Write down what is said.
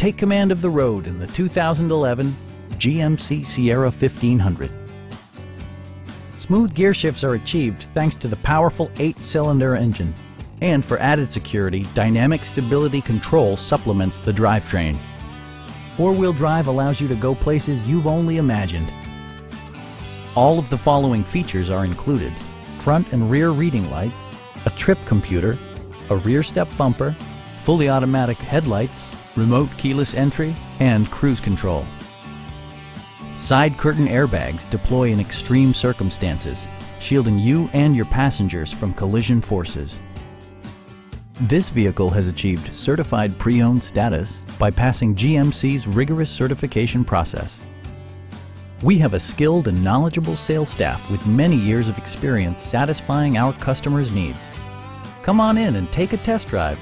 take command of the road in the 2011 GMC Sierra 1500. Smooth gear shifts are achieved thanks to the powerful eight-cylinder engine. And for added security, Dynamic Stability Control supplements the drivetrain. Four-wheel drive allows you to go places you've only imagined. All of the following features are included. Front and rear reading lights, a trip computer, a rear step bumper, fully automatic headlights, remote keyless entry, and cruise control. Side curtain airbags deploy in extreme circumstances, shielding you and your passengers from collision forces. This vehicle has achieved certified pre-owned status by passing GMC's rigorous certification process. We have a skilled and knowledgeable sales staff with many years of experience satisfying our customers' needs. Come on in and take a test drive.